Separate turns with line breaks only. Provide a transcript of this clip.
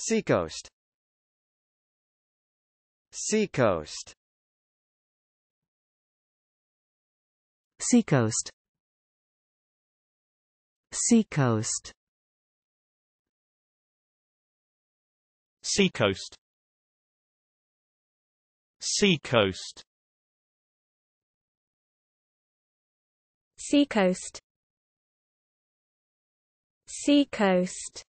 Seacoast. Seacoast.
Seacoast. Seacoast.
Seacoast. Seacoast.
Seacoast. Seacoast.